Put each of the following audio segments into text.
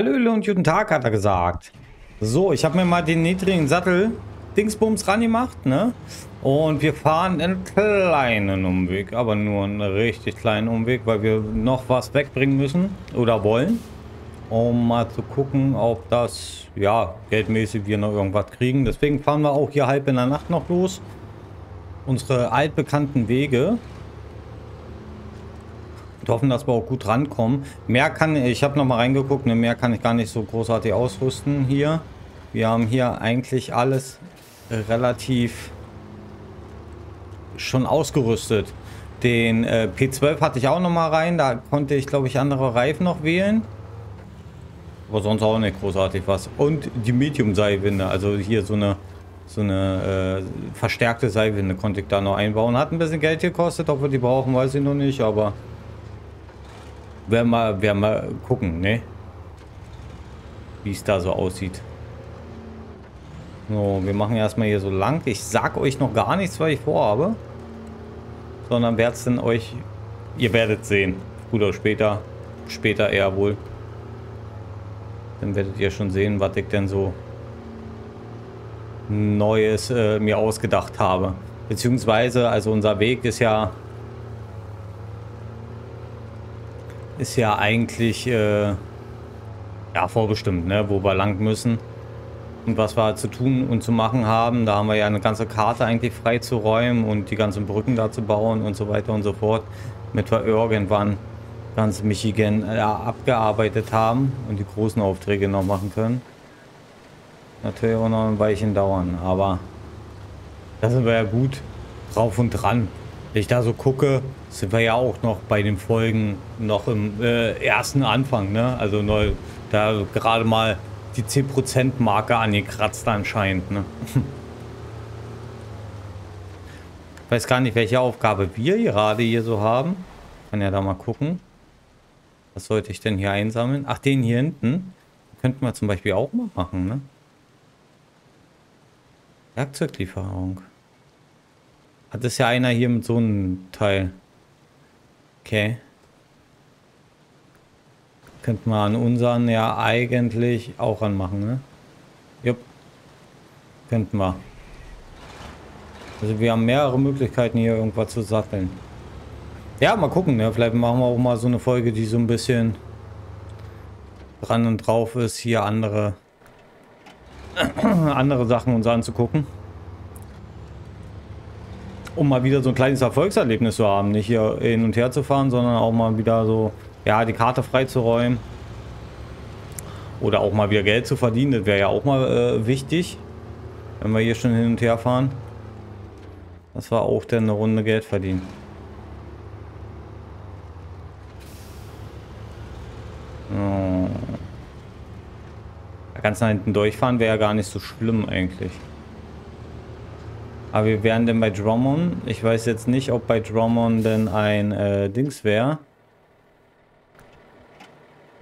Hallöle und guten Tag, hat er gesagt. So, ich habe mir mal den niedrigen Sattel Dingsbums ran gemacht, ne? Und wir fahren einen kleinen Umweg, aber nur einen richtig kleinen Umweg, weil wir noch was wegbringen müssen oder wollen. Um mal zu gucken, ob das, ja, geldmäßig wir noch irgendwas kriegen. Deswegen fahren wir auch hier halb in der Nacht noch los. Unsere altbekannten Wege hoffen, dass wir auch gut rankommen. Mehr kann ich, habe noch mal reingeguckt, ne, mehr kann ich gar nicht so großartig ausrüsten hier. Wir haben hier eigentlich alles relativ schon ausgerüstet. Den äh, P12 hatte ich auch noch mal rein, da konnte ich glaube ich andere Reifen noch wählen. Aber sonst auch nicht großartig was. Und die Medium-Seilwinde, also hier so eine so eine äh, verstärkte Seilwinde konnte ich da noch einbauen. Hat ein bisschen Geld gekostet, ob wir die brauchen, weiß ich noch nicht, aber werden wir, werden wir gucken, ne? Wie es da so aussieht. So, wir machen erstmal hier so lang. Ich sag euch noch gar nichts, was ich vorhabe. Sondern werde es euch... Ihr werdet sehen. Früher später. Später eher wohl. Dann werdet ihr schon sehen, was ich denn so Neues äh, mir ausgedacht habe. Beziehungsweise, also unser Weg ist ja ist ja eigentlich äh, ja, vorbestimmt, ne? wo wir lang müssen und was wir zu tun und zu machen haben. Da haben wir ja eine ganze Karte eigentlich frei zu räumen und die ganzen Brücken da zu bauen und so weiter und so fort, damit wir irgendwann ganz Michigan äh, abgearbeitet haben und die großen Aufträge noch machen können. Natürlich auch noch ein Weilchen dauern, aber da sind wir ja gut drauf und dran. Wenn ich da so gucke, sind wir ja auch noch bei den Folgen noch im äh, ersten Anfang, ne? Also neu, da gerade mal die 10% Marke angekratzt anscheinend, ne? Weiß gar nicht, welche Aufgabe wir gerade hier so haben. Kann ja da mal gucken. Was sollte ich denn hier einsammeln? Ach, den hier hinten. Könnten wir zum Beispiel auch mal machen, ne? Werkzeuglieferung. Hat es ja einer hier mit so einem Teil. Okay. Könnte man an unseren ja eigentlich auch anmachen, ne? Jupp. Könnten wir. Also wir haben mehrere Möglichkeiten hier irgendwas zu satteln. Ja, mal gucken, ne? Vielleicht machen wir auch mal so eine Folge, die so ein bisschen dran und drauf ist, hier andere andere Sachen uns anzugucken um mal wieder so ein kleines Erfolgserlebnis zu haben. Nicht hier hin und her zu fahren, sondern auch mal wieder so, ja, die Karte freizuräumen. Oder auch mal wieder Geld zu verdienen. Das wäre ja auch mal äh, wichtig, wenn wir hier schon hin und her fahren. Das war auch dann eine Runde Geld verdienen. Ganz nach hinten durchfahren wäre ja gar nicht so schlimm eigentlich. Aber wir wären denn bei Drummond. Ich weiß jetzt nicht, ob bei Drummond denn ein äh, Dings wäre.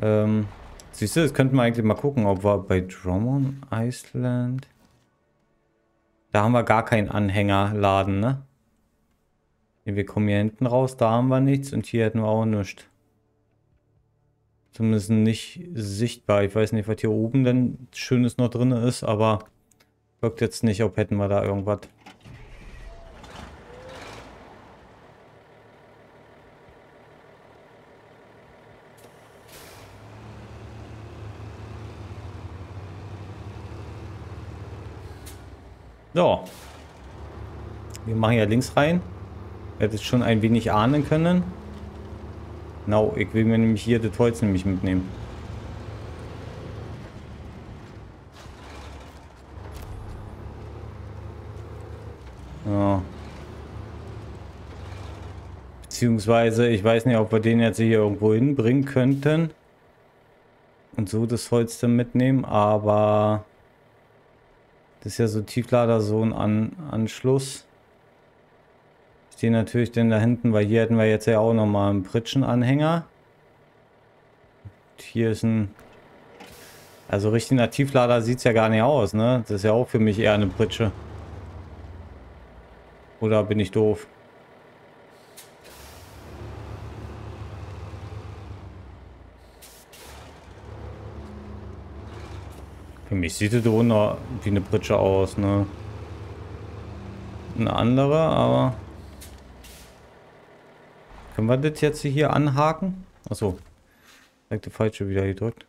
Ähm, siehst du, das könnten wir eigentlich mal gucken, ob wir bei Drummond Iceland... Da haben wir gar keinen Anhängerladen, ne? Wir kommen hier hinten raus, da haben wir nichts und hier hätten wir auch nichts. Zumindest nicht sichtbar. Ich weiß nicht, was hier oben denn Schönes noch drin ist, aber wirkt jetzt nicht, ob hätten wir da irgendwas. So. Wir machen ja links rein. Ihr werdet schon ein wenig ahnen können. Genau, ich will mir nämlich hier das Holz nämlich mitnehmen. Ja. Beziehungsweise, ich weiß nicht, ob wir den jetzt hier irgendwo hinbringen könnten. Und so das Holz dann mitnehmen, aber... Das ist ja so Tieflader, so ein An Anschluss. Stehen natürlich denn da hinten, weil hier hätten wir jetzt ja auch nochmal einen Pritschenanhänger. Hier ist ein... Also richtiger Tieflader sieht es ja gar nicht aus, ne? Das ist ja auch für mich eher eine Pritsche. Oder bin ich doof? Für mich sieht es drunter wie eine Pritsche aus, ne? Eine andere, aber... Können wir das jetzt hier anhaken? Achso. Direkt die falsche wieder gedrückt.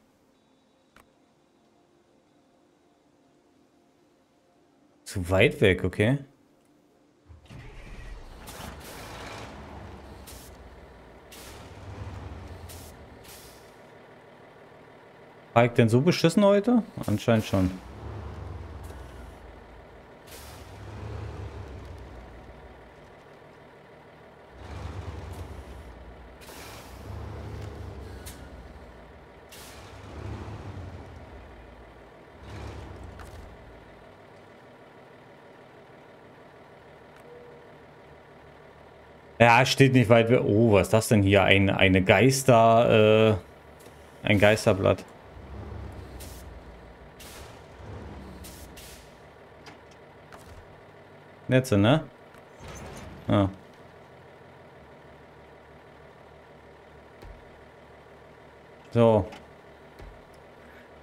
Zu weit weg, okay. Ich denn so beschissen heute? Anscheinend schon. Ja, steht nicht weit. Oh, was ist das denn hier? Ein, eine Geister, äh, ein Geisterblatt. Netze, ne? Ah. So.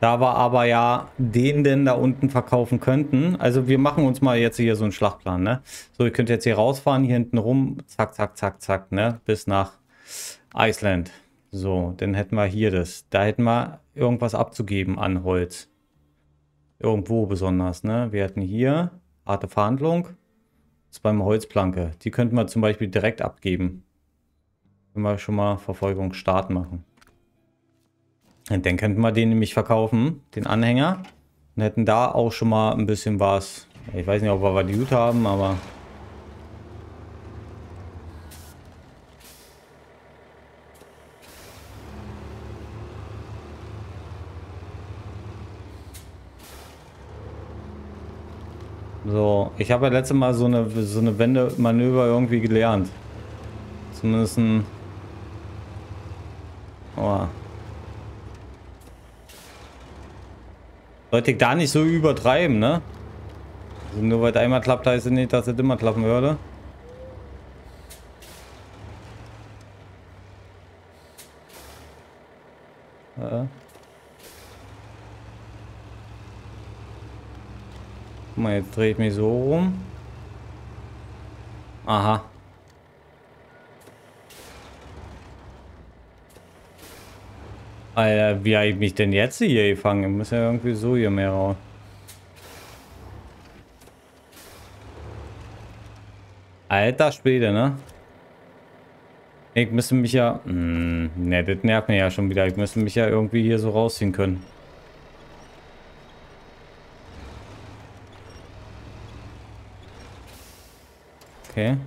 Da wir aber ja den denn da unten verkaufen könnten. Also wir machen uns mal jetzt hier so einen Schlachtplan, ne? So, ihr könnt jetzt hier rausfahren, hier hinten rum. Zack, zack, zack, zack, ne? Bis nach Iceland. So, dann hätten wir hier das. Da hätten wir irgendwas abzugeben an Holz. Irgendwo besonders, ne? Wir hätten hier harte Verhandlung. Ist beim Holzplanke. Die könnten wir zum Beispiel direkt abgeben. Wenn wir schon mal Verfolgung starten machen. Und dann könnten wir den nämlich verkaufen, den Anhänger. Und hätten da auch schon mal ein bisschen was. Ich weiß nicht, ob wir was gut haben, aber... So, ich habe ja letztes Mal so eine, so eine Wendemanöver irgendwie gelernt. Zumindest ein... Oh. Sollte ich da nicht so übertreiben, ne? Also nur weil es einmal klappt, heißt es nicht, dass es immer klappen würde. Mal, jetzt drehe ich mich so rum. Aha. Alter, wie habe ich mich denn jetzt hier gefangen? Ich muss ja irgendwie so hier mehr raus. Alter Späte, ne? Ich müsste mich ja... Hm, ne, das nervt mir ja schon wieder. Ich müsste mich ja irgendwie hier so rausziehen können. Okay.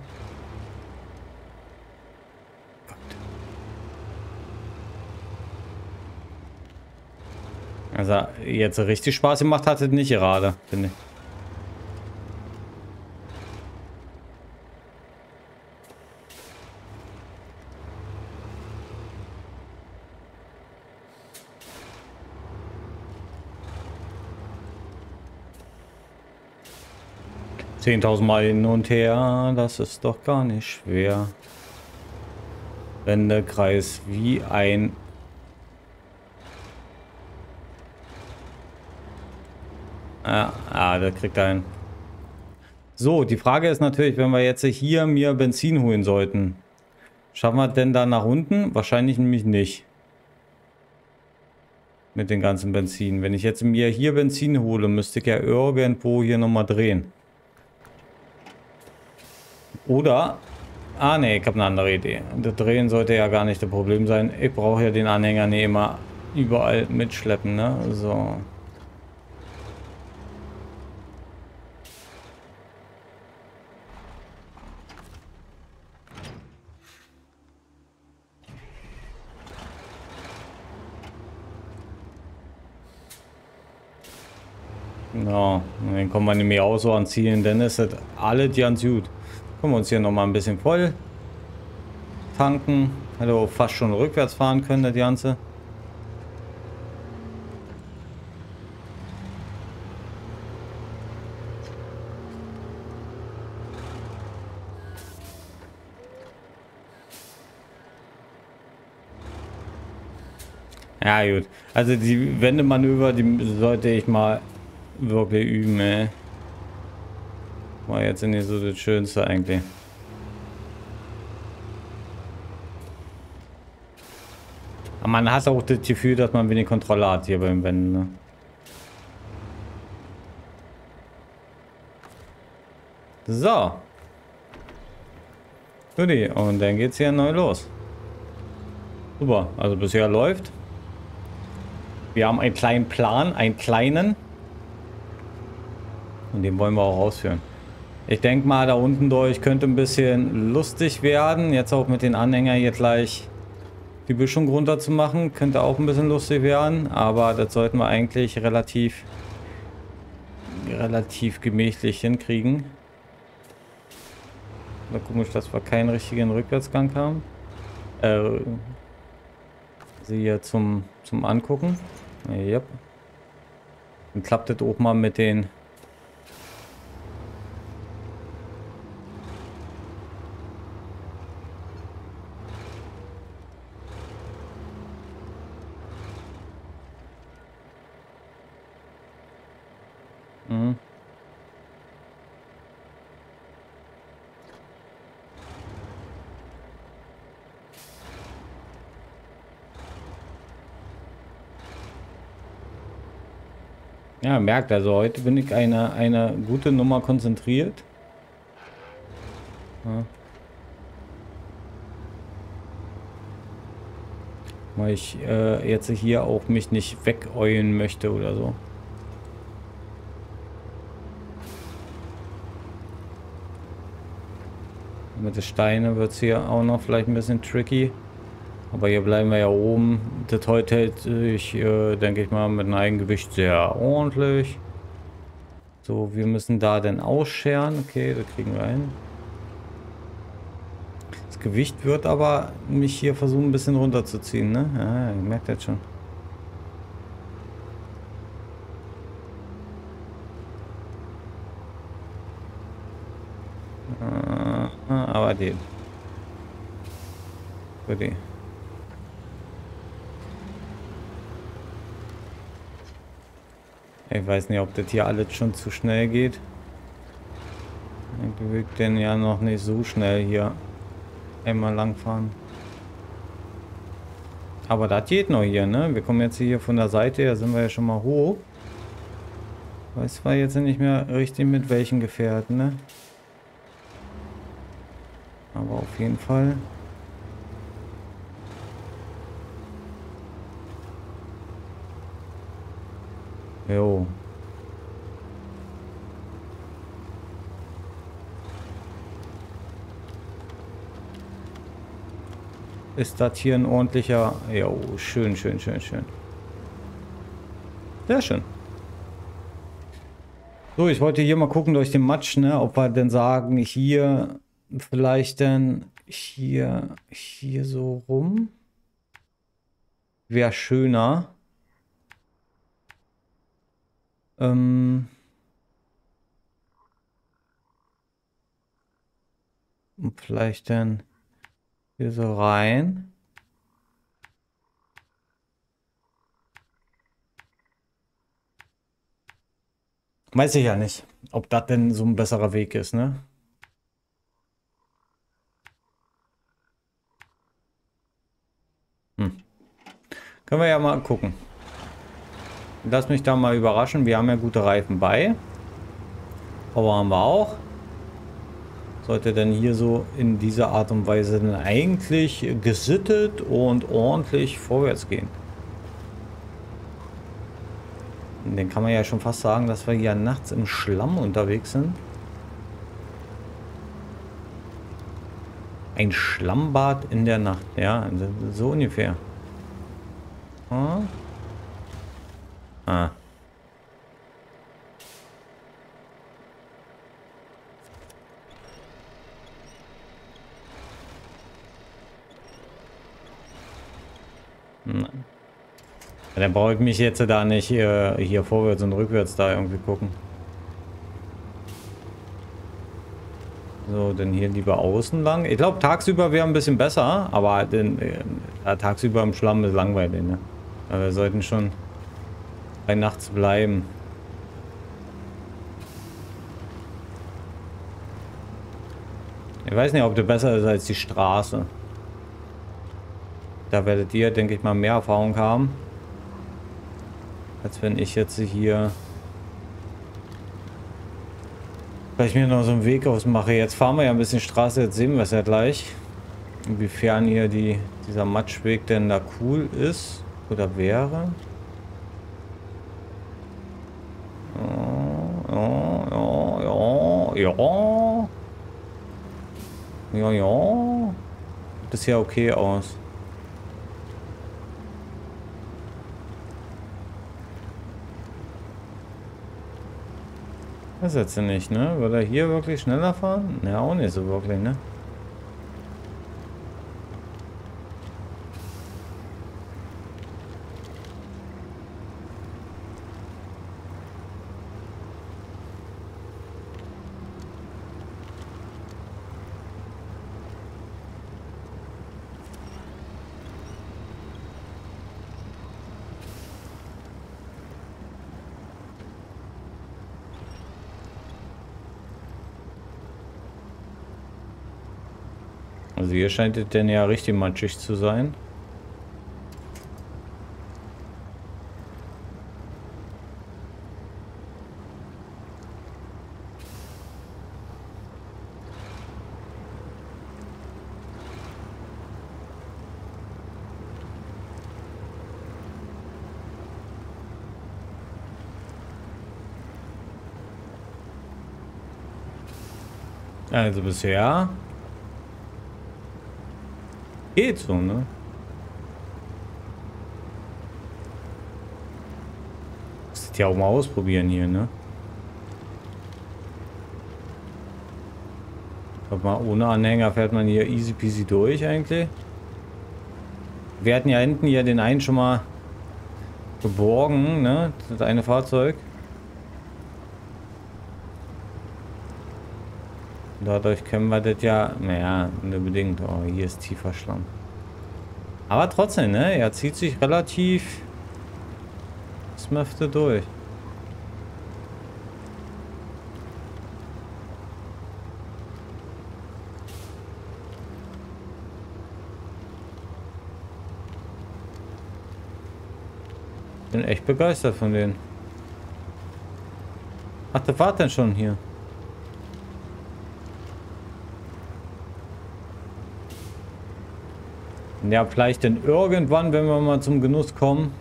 Also jetzt richtig Spaß gemacht hat nicht gerade, finde ich. Zehntausend Mal hin und her, das ist doch gar nicht schwer. Wendekreis wie ein Ja, ah, der kriegt einen. So, die Frage ist natürlich, wenn wir jetzt hier mir Benzin holen sollten. Schaffen wir denn da nach unten? Wahrscheinlich nämlich nicht. Mit dem ganzen Benzin. Wenn ich jetzt mir hier Benzin hole, müsste ich ja irgendwo hier nochmal drehen. Oder... Ah ne, ich habe eine andere Idee. Das Drehen sollte ja gar nicht das Problem sein. Ich brauche ja den Anhänger nicht immer überall mitschleppen, ne? So. Ja, dann kommen wir nämlich auch so an Zielen, dann ist das alles ganz gut. Können wir uns hier nochmal ein bisschen voll tanken. Hätte auch fast schon rückwärts fahren können, das Ganze. Ja, gut. Also die Wendemanöver, die sollte ich mal wirklich üben, ey. War jetzt nicht so das Schönste eigentlich. Aber man hat auch das Gefühl, dass man wenig Kontrolle hat hier beim Wenden, ne? So. Und dann geht's hier neu los. Super, also bisher läuft. Wir haben einen kleinen Plan, einen kleinen. Und den wollen wir auch ausführen. Ich denke mal, da unten durch könnte ein bisschen lustig werden. Jetzt auch mit den Anhängern hier gleich die Büschung runter zu machen. Könnte auch ein bisschen lustig werden. Aber das sollten wir eigentlich relativ, relativ gemächlich hinkriegen. Da komisch, dass wir keinen richtigen Rückwärtsgang haben. Äh, sie hier zum, zum Angucken. Yep. Dann klappt das auch mal mit den Ja, merkt also, heute bin ich eine, eine gute Nummer konzentriert. Ja. Weil ich äh, jetzt hier auch mich nicht wegeulen möchte oder so. Mit den Steinen wird es hier auch noch vielleicht ein bisschen tricky. Aber hier bleiben wir ja oben. Das heute hält sich, äh, denke ich mal, mit einem Eigengewicht sehr ordentlich. So, wir müssen da denn ausscheren. Okay, das kriegen wir hin. Das Gewicht wird aber mich hier versuchen, ein bisschen runterzuziehen, ne? Ja, ihr merkt das schon. Äh, aber den. Für die. Ich weiß nicht, ob das hier alles schon zu schnell geht. Ich will den ja noch nicht so schnell hier einmal langfahren. Aber das geht noch hier, ne? Wir kommen jetzt hier von der Seite, da sind wir ja schon mal hoch. Weiß zwar jetzt nicht mehr richtig mit welchen Gefährten, ne? Aber auf jeden Fall Jo. Ist das hier ein ordentlicher... Jo, schön, schön, schön, schön. Sehr schön. So, ich wollte hier mal gucken durch den Matsch, ne, ob wir denn sagen, hier vielleicht denn hier, hier so rum. Wäre schöner. Ähm und vielleicht dann hier so rein. Weiß ich ja nicht, ob das denn so ein besserer Weg ist, ne? Hm. Können wir ja mal gucken. Lass mich da mal überraschen. Wir haben ja gute Reifen bei. Power haben wir auch. Sollte denn hier so in dieser Art und Weise dann eigentlich gesittet und ordentlich vorwärts gehen. Und dann kann man ja schon fast sagen, dass wir hier nachts im Schlamm unterwegs sind. Ein Schlammbad in der Nacht, ja, so ungefähr. Hm? Ah. Hm. Dann brauche ich mich jetzt da nicht hier, hier vorwärts und rückwärts da irgendwie gucken. So, dann hier lieber außen lang. Ich glaube, tagsüber wäre ein bisschen besser, aber den, äh, tagsüber im Schlamm ist langweilig, ne? Aber wir sollten schon bei nachts bleiben. Ich weiß nicht, ob der besser ist als die Straße. Da werdet ihr, denke ich mal, mehr Erfahrung haben. Als wenn ich jetzt hier vielleicht mir noch so einen Weg ausmache. Jetzt fahren wir ja ein bisschen Straße, jetzt sehen wir es ja gleich. Inwiefern hier die, dieser Matschweg denn da cool ist oder wäre. Ja, ja, ja, ja. Ja. Das sieht ja okay aus. Das jetzt nicht, ne? Würde er hier wirklich schneller fahren? Ja, auch nicht so wirklich, ne? Also hier scheint es denn ja richtig matschig zu sein. Also bisher Geht so, ne? Das ja auch mal ausprobieren hier, ne? Aber mal ohne Anhänger fährt man hier easy peasy durch eigentlich. Wir hatten ja hinten hier den einen schon mal geborgen, ne? Das eine Fahrzeug. Dadurch können wir das ja, naja, nur bedingt. Oh, hier ist tiefer Schlamm. Aber trotzdem, ne? Er zieht sich relativ smöfte durch. Bin echt begeistert von denen. Ach, der war denn schon hier. Ja, vielleicht dann irgendwann, wenn wir mal zum Genuss kommen.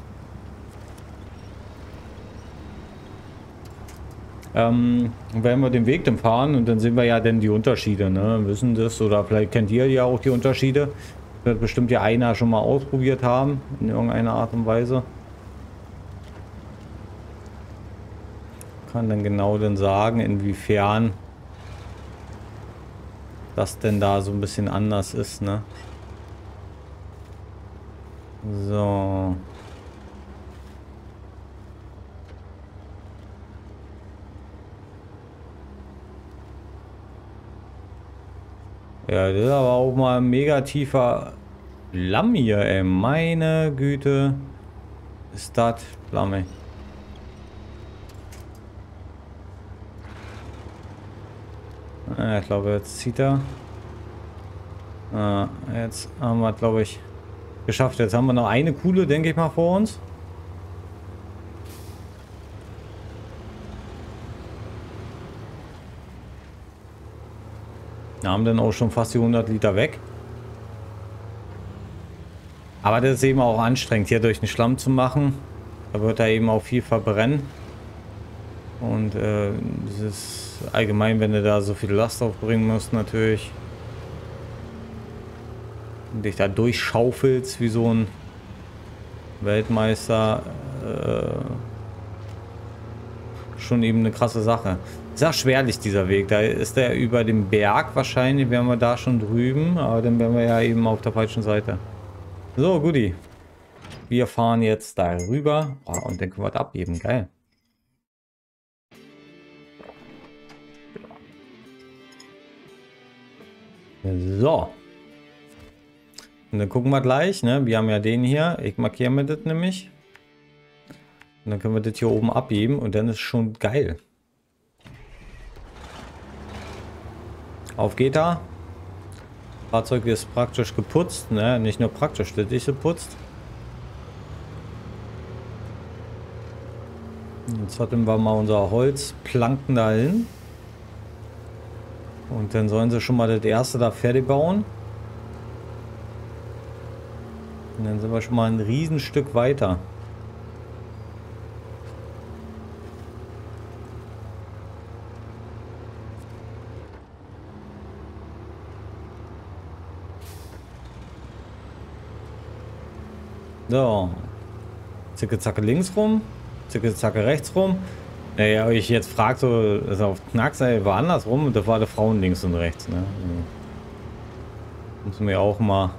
Ähm, werden wir den Weg dann fahren und dann sehen wir ja dann die Unterschiede, ne? Wissen das oder vielleicht kennt ihr ja auch die Unterschiede. Wird bestimmt ja einer schon mal ausprobiert haben, in irgendeiner Art und Weise. Kann dann genau dann sagen, inwiefern das denn da so ein bisschen anders ist, ne? So. Ja, das ist aber auch mal ein mega tiefer Lamm hier, ey. Meine Güte. Ist das Flamme. Ah, ich glaube, jetzt zieht er. Ah, jetzt haben wir, glaube ich, geschafft. Jetzt haben wir noch eine coole, denke ich mal, vor uns. Wir haben dann auch schon fast die 100 Liter weg. Aber das ist eben auch anstrengend, hier durch den Schlamm zu machen. Da wird er eben auch viel verbrennen. Und äh, das ist allgemein, wenn du da so viel Last aufbringen musst, natürlich dich da durchschaufelst wie so ein Weltmeister. Äh, schon eben eine krasse Sache. Sehr schwerlich dieser Weg. Da ist er über dem Berg wahrscheinlich, wären wir da schon drüben, aber dann wären wir ja eben auf der falschen Seite. So, Guti. Wir fahren jetzt da rüber oh, und dann können wir das abgeben. Geil. So. Und dann gucken wir gleich, ne? Wir haben ja den hier. Ich markiere mir das nämlich. Und dann können wir das hier oben abheben und dann ist schon geil. Auf geht er. Fahrzeug ist praktisch geputzt, ne? Nicht nur praktisch, das ist geputzt. Jetzt hatten wir mal unser Holzplanken dahin. Und dann sollen sie schon mal das erste da fertig bauen. Und sind wir schon mal ein Riesenstück weiter. So. Zicke zacke links rum. Zicke zacke rechts rum. Naja, ich jetzt frage so, also auf Knacks war andersrum und da war der Frauen links und rechts. Ne? Also, muss mir auch mal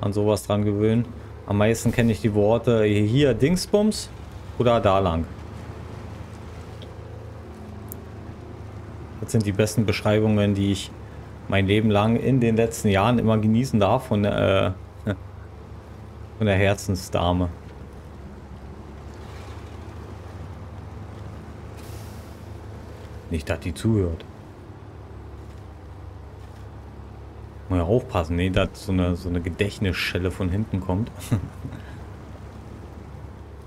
an sowas dran gewöhnen. Am meisten kenne ich die Worte hier Dingsbums oder da lang. Das sind die besten Beschreibungen, die ich mein Leben lang in den letzten Jahren immer genießen darf von, äh, von der Herzensdame. Nicht, dass die zuhört. Mal aufpassen, nee, dass so eine, so eine Gedächtnisschelle von hinten kommt.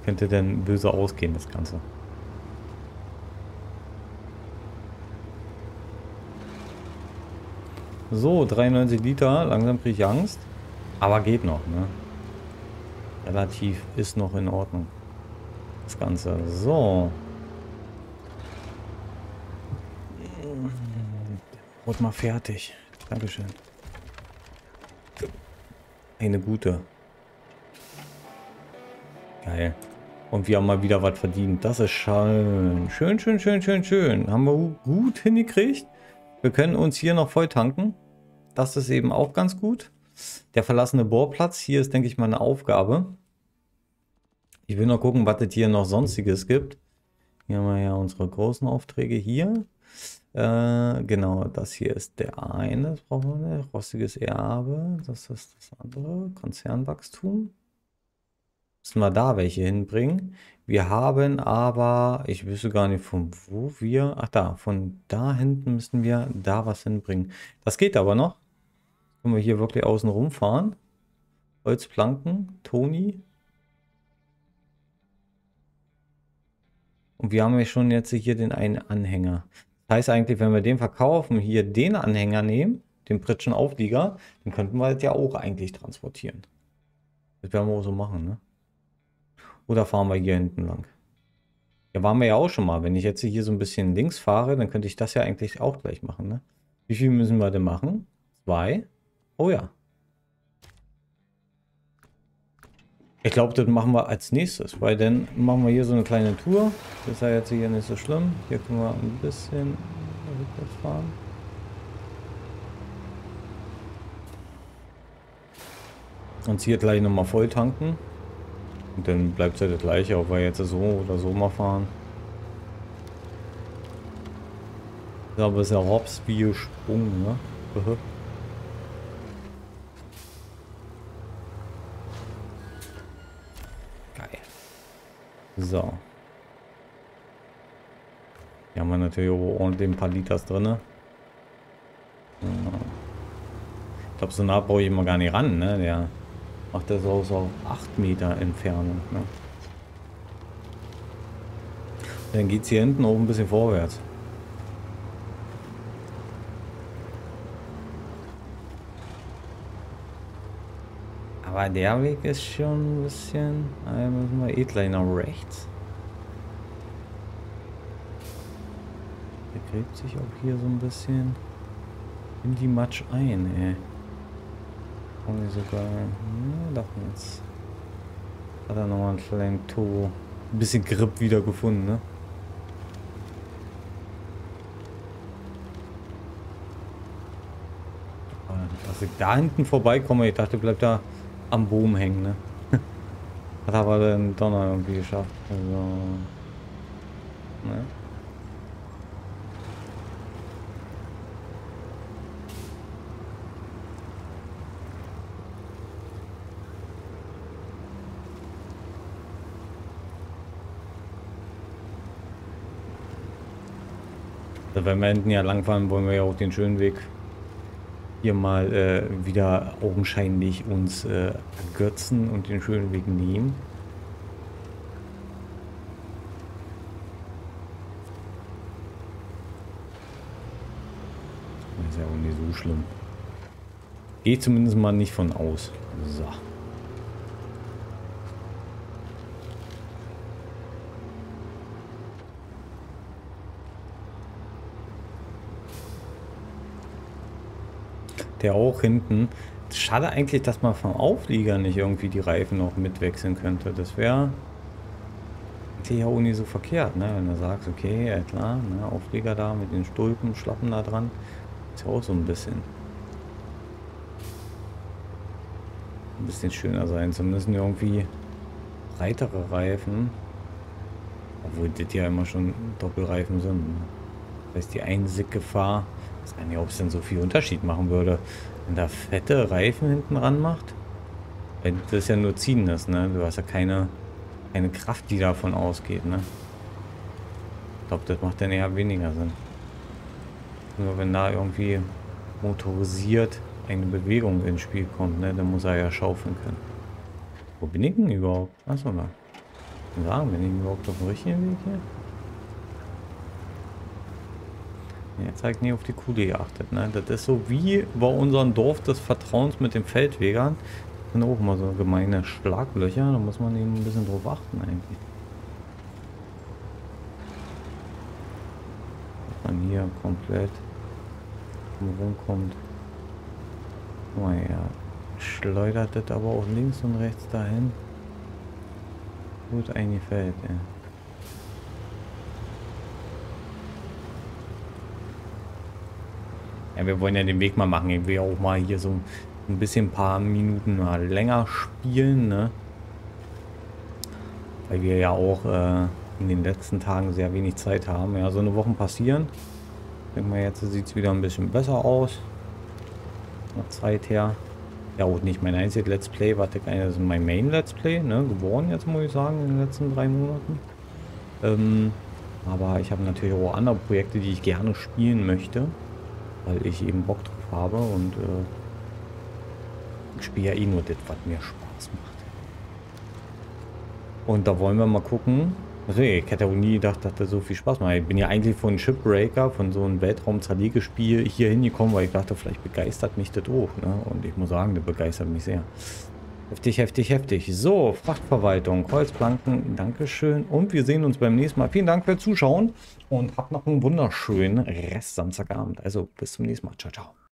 Könnte denn böse ausgehen, das Ganze. So, 93 Liter, langsam kriege ich Angst. Aber geht noch, ne? Relativ ist noch in Ordnung. Das Ganze. So. Wurde mal fertig. Dankeschön. Eine gute. Geil. Und wir haben mal wieder was verdient. Das ist schön. Schön, schön, schön, schön, schön. Haben wir gut hingekriegt. Wir können uns hier noch voll tanken. Das ist eben auch ganz gut. Der verlassene Bohrplatz. Hier ist, denke ich mal, eine Aufgabe. Ich will noch gucken, was es hier noch sonstiges gibt. Hier haben wir ja unsere großen Aufträge hier. Äh, genau, das hier ist der eine, das brauchen wir nicht. Rostiges Erbe, das ist das andere. Konzernwachstum. Müssen wir da welche hinbringen. Wir haben aber, ich wüsste gar nicht von wo wir, ach da, von da hinten müssen wir da was hinbringen. Das geht aber noch. Können wir hier wirklich außen rumfahren. Holzplanken, Toni. Und wir haben ja schon jetzt hier den einen Anhänger. Das heißt eigentlich, wenn wir den verkaufen, hier den Anhänger nehmen, den Pritschen Auflieger, dann könnten wir das ja auch eigentlich transportieren. Das werden wir auch so machen, ne? Oder fahren wir hier hinten lang? Ja, waren wir ja auch schon mal. Wenn ich jetzt hier so ein bisschen links fahre, dann könnte ich das ja eigentlich auch gleich machen, ne? Wie viel müssen wir denn machen? Zwei? Oh ja. Ich glaube, das machen wir als nächstes, weil dann machen wir hier so eine kleine Tour. Das ist ja jetzt hier nicht so schlimm. Hier können wir ein bisschen rückwärts fahren. Und hier gleich nochmal voll tanken. Und dann bleibt es ja das gleiche, ob wir jetzt so oder so mal fahren. Ich glaube, es ist ja Robs wie gesprungen, ne? So. Hier haben wir natürlich auch ordentlich ein paar Liters drin. Ich glaube, so nah brauche ich immer gar nicht ran, ne? Der macht das auch so 8 Meter Entfernung, ne? Dann geht es hier hinten oben ein bisschen vorwärts. Aber der Weg ist schon ein bisschen... Da müssen wir eh nach rechts. Der gräbt sich auch hier so ein bisschen in die Matsch ein, ey. Und sogar... Ja, doch jetzt. Hat er nochmal einen kleinen Turbo. Ein bisschen Grip wieder gefunden, ne? Dass ich da hinten vorbeikomme, ich dachte, bleibt da am Boom hängen, ne? Das haben wir dann doch irgendwie geschafft. Also, ne? Also, wenn wir hinten ja langfahren, wollen wir ja auch den schönen Weg hier mal äh, wieder augenscheinlich uns äh, ergötzen und den schönen Weg nehmen. Das ist ja auch nicht so schlimm. Gehe zumindest mal nicht von aus. So. Der auch hinten. Schade eigentlich, dass man vom Auflieger nicht irgendwie die Reifen noch mitwechseln könnte. Das wäre ja auch nicht so verkehrt, ne? Wenn du sagst, okay, ja klar, ne? Auflieger da mit den Stulpen, Schlappen da dran. Ist ja auch so ein bisschen. Ein bisschen schöner sein. Zumindest irgendwie breitere Reifen. Obwohl das ja immer schon Doppelreifen sind. Ne? Das heißt, die Einsickgefahr ich weiß nicht, ob es denn so viel Unterschied machen würde, wenn da fette Reifen hinten ran macht. Weil das ja nur ziehen ist, ne? Du hast ja keine, keine Kraft, die davon ausgeht, ne? Ich glaube, das macht dann eher weniger Sinn. Nur wenn da irgendwie motorisiert eine Bewegung ins Spiel kommt, ne? Dann muss er ja schaufeln können. Wo bin ich denn überhaupt? Achso, da. Sagen, bin ich überhaupt auf dem richtigen Weg hier? Jetzt ich nie auf die Kuh geachtet. Ne? Das ist so wie bei unserem Dorf des Vertrauens mit den Feldwegern. Das sind auch immer so gemeine Schlaglöcher. Da muss man eben ein bisschen drauf achten eigentlich. Dass man hier komplett rumkommt. Naja, schleudert das aber auch links und rechts dahin. Gut eingefällt, ja. Ja, wir wollen ja den Weg mal machen. Will auch mal hier so ein bisschen ein paar Minuten mal länger spielen, ne? Weil wir ja auch äh, in den letzten Tagen sehr wenig Zeit haben. Ja, so eine Woche passieren. Ich denke mal, jetzt sieht es wieder ein bisschen besser aus. Nach Zeit her. Ja, auch nicht mein einziges Let's Play, warte, das ist mein Main Let's Play, ne? Geworden jetzt, muss ich sagen, in den letzten drei Monaten. Ähm, aber ich habe natürlich auch andere Projekte, die ich gerne spielen möchte weil ich eben Bock drauf habe und äh, ich spiele ja eh nur das, was mir Spaß macht. Und da wollen wir mal gucken. Also ich hätte auch nie gedacht, dass das so viel Spaß macht. Ich bin ja eigentlich von Shipbreaker, von so einem Weltraum-Zerlegespiel hier hingekommen, weil ich dachte, vielleicht begeistert mich das auch. Ne? Und ich muss sagen, das begeistert mich sehr. Heftig, heftig, heftig. So, Frachtverwaltung, Holzplanken, Dankeschön. Und wir sehen uns beim nächsten Mal. Vielen Dank fürs Zuschauen und habt noch einen wunderschönen Rest Samstagabend. Also bis zum nächsten Mal. Ciao, ciao.